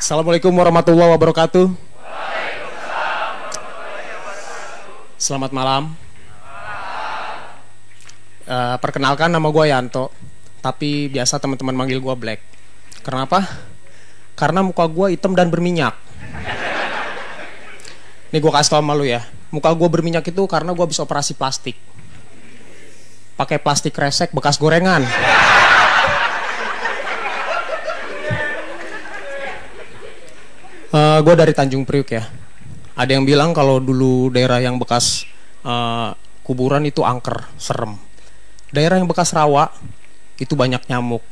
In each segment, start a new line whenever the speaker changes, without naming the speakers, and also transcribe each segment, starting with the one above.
Assalamualaikum warahmatullahi wabarakatuh. Selamat malam. Uh, perkenalkan nama gue Yanto, tapi biasa teman-teman manggil gue Black. Kenapa? Karena muka gue hitam dan berminyak. Nih gue kasih tau sama lu ya, muka gue berminyak itu karena gue habis operasi plastik. Pakai plastik resek bekas gorengan. Uh, eh, gue dari Tanjung Priuk ya. Ada yang bilang kalau dulu daerah yang bekas uh, kuburan itu angker, serem. Daerah yang bekas rawa itu banyak nyamuk.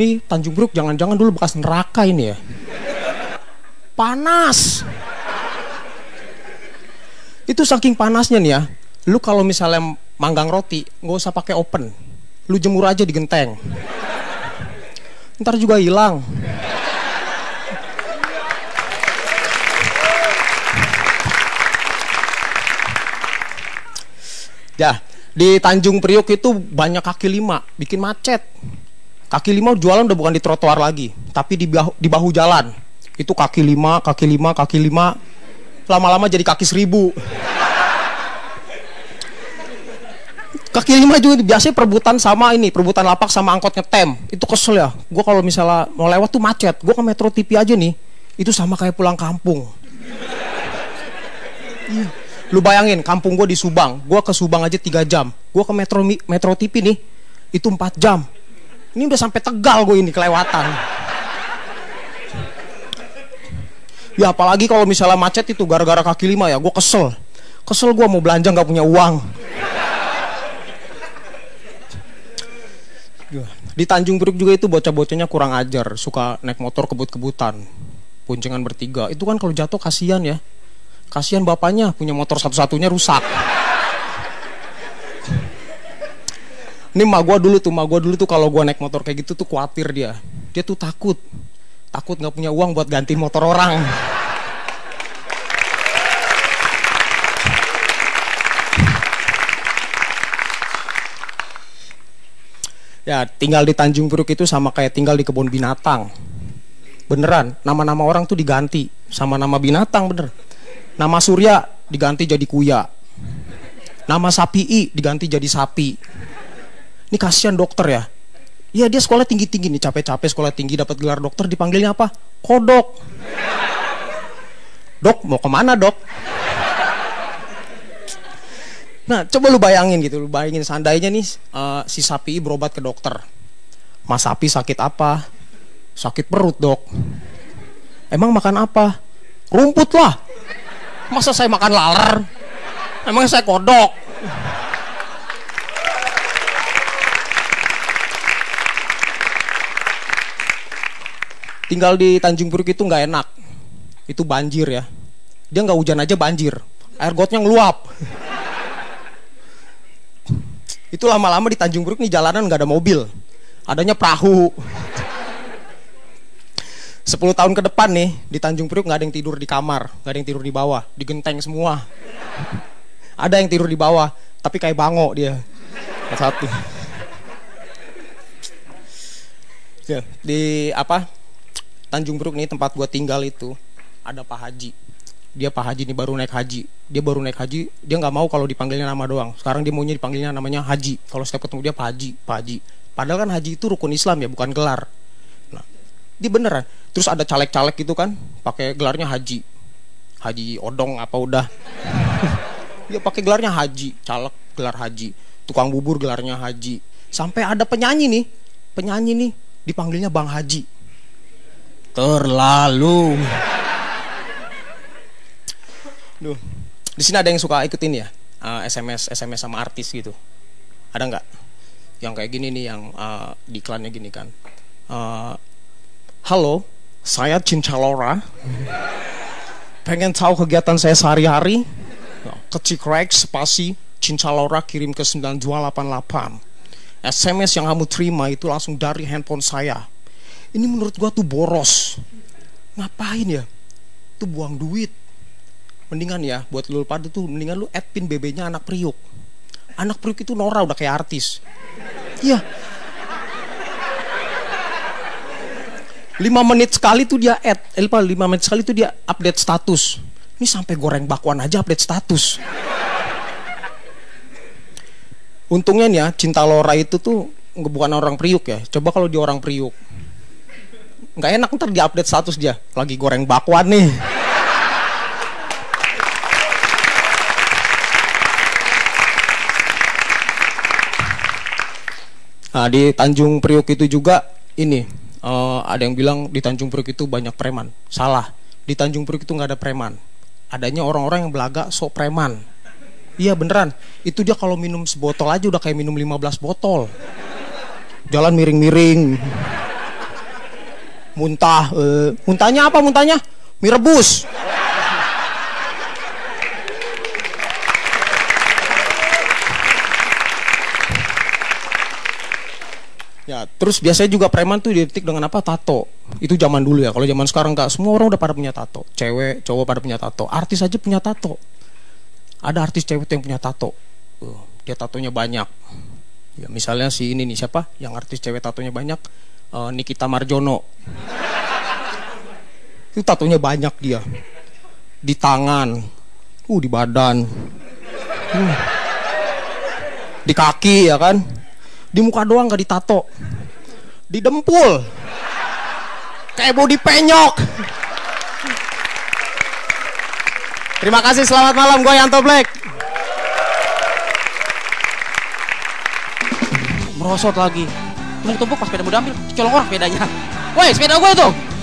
Nih Tanjung Priuk jangan-jangan dulu bekas neraka ini ya. Panas. Itu saking panasnya nih ya. Lu kalau misalnya manggang roti, nggak usah pakai open. Lu jemur aja di genteng. Ntar juga hilang. Ya, di Tanjung Priok itu banyak kaki lima, bikin macet. Kaki lima jualan udah bukan di trotoar lagi, tapi di bahu, di bahu jalan. Itu kaki lima, kaki lima, kaki lima. Lama-lama jadi kaki seribu. Kaki lima juga biasanya perebutan sama ini, perebutan lapak sama angkot ngetem. Itu kesel ya. Gue kalau misalnya mau lewat tuh macet. Gue ke Metro TV aja nih, itu sama kayak pulang kampung. Iya. Lu bayangin, kampung gue di Subang, gue ke Subang aja 3 jam. Gue ke Metro Metro TV nih, itu 4 jam. Ini udah sampai Tegal gue ini kelewatan. Ya apalagi kalau misalnya macet itu gara-gara kaki lima ya, gue kesel. Kesel gue mau belanja nggak punya uang. Di Tanjung Priok juga itu bocah-bocahnya kurang ajar, suka naik motor kebut-kebutan. Puncengan bertiga. Itu kan kalau jatuh kasihan ya. Kasihan bapaknya punya motor satu-satunya rusak. Ini mak gue dulu tuh, mak gue dulu tuh kalau gue naik motor kayak gitu tuh khawatir dia. Dia tuh takut, takut nggak punya uang buat ganti motor orang. Ya, tinggal di Tanjung Priuk itu sama kayak tinggal di kebun binatang. Beneran, nama-nama orang tuh diganti sama nama binatang bener. Nama Surya diganti jadi Kuya. Nama Sapi diganti jadi Sapi. Ini kasihan dokter ya. Iya dia sekolah tinggi-tinggi nih, capek-capek sekolah tinggi dapat gelar dokter dipanggilnya apa? Kodok. Dok, mau ke mana dok? Nah, coba lu bayangin gitu, lu bayangin seandainya nih uh, si sapi berobat ke dokter. Mas sapi sakit apa? Sakit perut, dok. Emang makan apa? Rumput lah. Masa saya makan laler? Emang saya kodok? Tinggal di Tanjung Priuk itu nggak enak. Itu banjir ya. Dia nggak hujan aja banjir. Air gotnya ngeluap. itu lama-lama di Tanjung Priuk nih jalanan nggak ada mobil. Adanya perahu. 10 tahun ke depan nih di Tanjung Priuk nggak ada yang tidur di kamar, nggak ada yang tidur di bawah, di genteng semua. Ada yang tidur di bawah, tapi kayak bango dia. Satu. Ya, di apa? Tanjung Priuk nih tempat gua tinggal itu ada Pak Haji. Dia Pak Haji nih baru naik haji. Dia baru naik haji, dia nggak mau kalau dipanggilnya nama doang. Sekarang dia maunya dipanggilnya namanya Haji. Kalau setiap ketemu dia Pak Haji, Pak Haji. Padahal kan haji itu rukun Islam ya, bukan gelar. Dia beneran. Terus ada caleg-caleg gitu kan pakai gelarnya haji. Haji odong apa udah. Dia pakai gelarnya haji caleg gelar haji. Tukang bubur gelarnya haji. Sampai ada penyanyi nih penyanyi nih dipanggilnya bang haji. Terlalu. Duh. di sini ada yang suka ikutin ya? Eh, sms sms sama artis gitu. Ada nggak? Yang kayak gini nih yang uh, di iklannya gini kan. Uh, halo saya Cinca Laura. Pengen tahu kegiatan saya sehari-hari? Ke Cikrek spasi Cinca Laura kirim ke 9288. SMS yang kamu terima itu langsung dari handphone saya. Ini menurut gua tuh boros. Ngapain ya? Tuh buang duit. Mendingan ya buat lu pada tuh mendingan lu add pin BB-nya anak Priuk. Anak Priuk itu Nora udah kayak artis. Iya, lima menit sekali tuh dia add, eh, lima menit sekali tuh dia update status. Ini sampai goreng bakwan aja update status. Untungnya nih ya, cinta Lora itu tuh bukan orang Priuk ya. Coba kalau dia orang Priuk. Nggak enak ntar dia update status dia. Lagi goreng bakwan nih. Nah, di Tanjung Priuk itu juga ini uh, ada yang bilang di Tanjung Priuk itu banyak preman. Salah. Di Tanjung Priuk itu nggak ada preman. Adanya orang-orang yang belaga sok preman. Iya beneran. Itu dia kalau minum sebotol aja udah kayak minum 15 botol. Jalan miring-miring. Muntah. Uh, muntahnya apa muntahnya? Mie rebus. Ya, terus biasanya juga preman tuh didetik dengan apa? Tato. Itu zaman dulu ya. Kalau zaman sekarang enggak, semua orang udah pada punya tato. Cewek, cowok pada punya tato. Artis aja punya tato. Ada artis cewek yang punya tato. Uh, dia tatonya banyak. Ya, misalnya si ini nih siapa? Yang artis cewek tatonya banyak? Uh, Nikita Marjono. Itu tatonya banyak dia. Di tangan. Uh, di badan. Uh. Di kaki ya kan? Di muka doang gak ditato. Di dempul. Kayak body penyok. Terima kasih, selamat malam. Gue Yanto Black.
Merosot lagi. Mau tumpuk pas sepeda mau diambil, colong orang sepedanya. Woi, sepeda gue tuh.